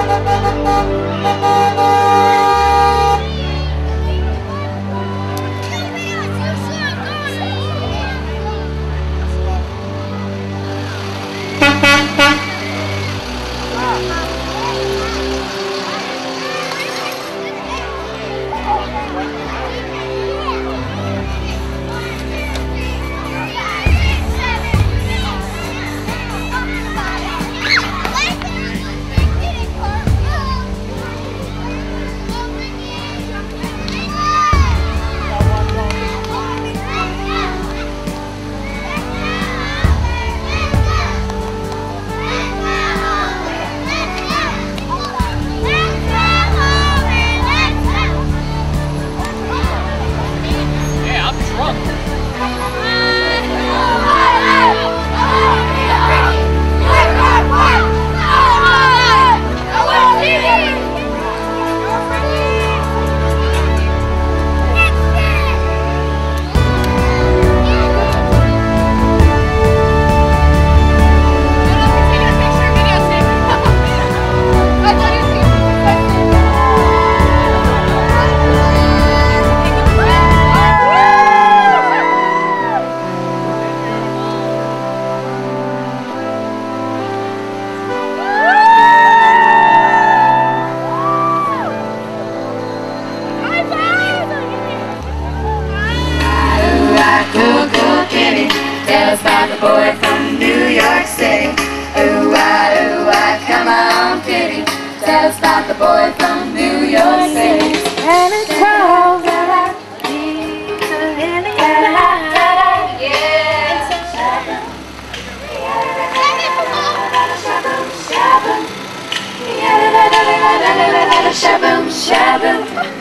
Müzik influenced the boy from New York City. Ooh, ah, ooh, ah, come on, kitty. Tell us about the boy from New York City. And it's called. Shaboom, shaboom.